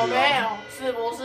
我没有，是不是？